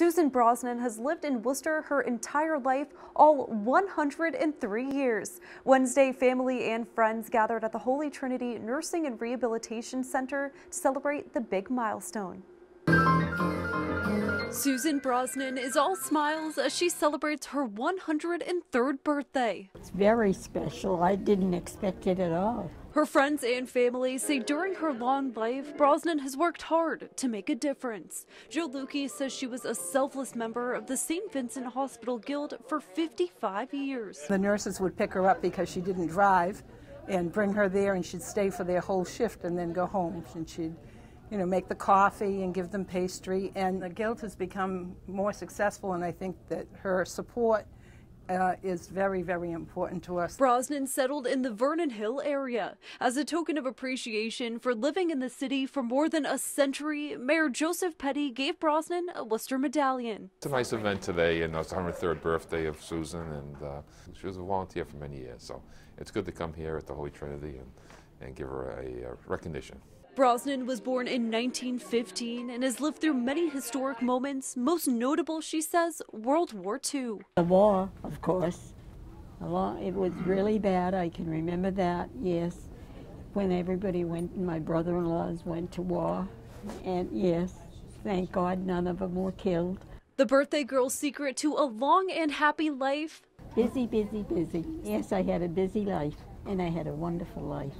Susan Brosnan has lived in Worcester her entire life, all 103 years. Wednesday, family and friends gathered at the Holy Trinity Nursing and Rehabilitation Center to celebrate the big milestone. Susan Brosnan is all smiles as she celebrates her 103rd birthday. It's very special. I didn't expect it at all. Her friends and family say during her long life, Brosnan has worked hard to make a difference. Jill Lukey says she was a selfless member of the St. Vincent Hospital Guild for 55 years. The nurses would pick her up because she didn't drive and bring her there and she'd stay for their whole shift and then go home. And she'd, you know, make the coffee and give them pastry. And the Guild has become more successful and I think that her support uh, is very, very important to us. Brosnan settled in the Vernon Hill area. As a token of appreciation for living in the city for more than a century, Mayor Joseph Petty gave Brosnan a Worcester medallion. It's a nice event today, and it's the 103rd birthday of Susan, and uh, she was a volunteer for many years, so it's good to come here at the Holy Trinity and, and give her a, a recognition. Brosnan was born in 1915 and has lived through many historic moments, most notable, she says, World War II. The war, of course. The war, it was really bad. I can remember that, yes. When everybody went, my brother in laws went to war. And yes, thank God none of them were killed. The birthday girl's secret to a long and happy life? Busy, busy, busy. Yes, I had a busy life, and I had a wonderful life.